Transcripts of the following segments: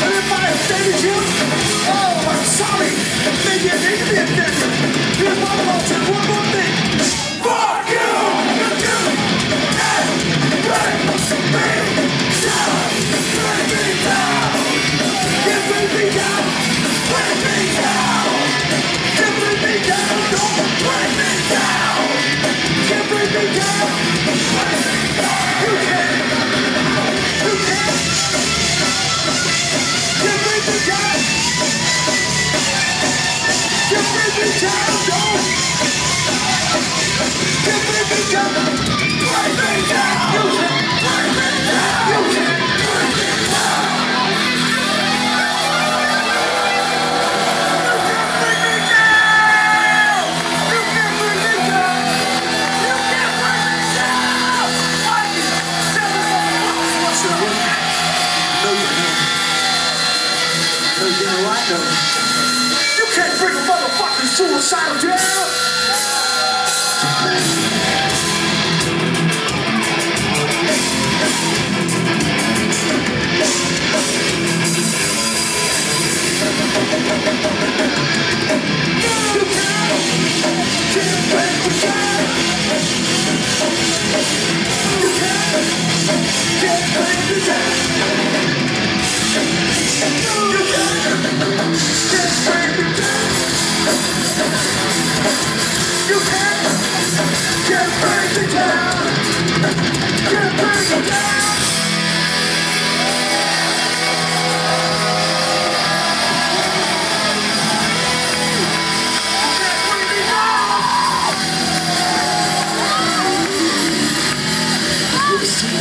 I offended oh, I'm sorry. Maybe an idiot Every time. 祝我上天。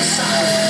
silence.